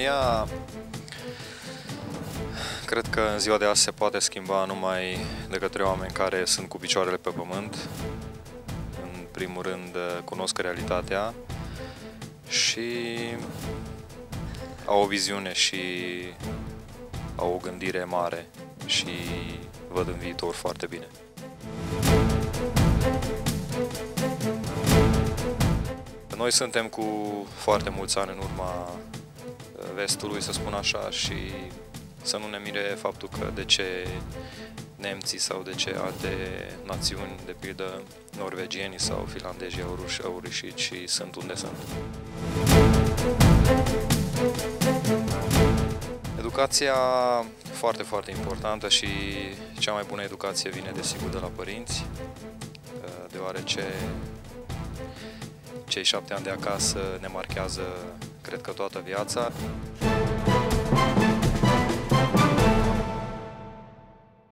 România cred că în ziua de azi se poate schimba numai de către oameni care sunt cu picioarele pe pământ. În primul rând cunosc realitatea și au o viziune și au o gândire mare și văd în viitor foarte bine. Noi suntem cu foarte mulți ani în urma uh, vestului, să spun așa, și să nu ne mire faptul că de ce nemții sau de ce alte națiuni, de pildă norvegienii sau finlandezii au, ruș, au reușit și sunt unde sunt. Educația foarte, foarte importantă și cea mai bună educație vine desigur de la părinți, uh, deoarece cei șapte ani de acasă ne marchează, cred că, toată viața.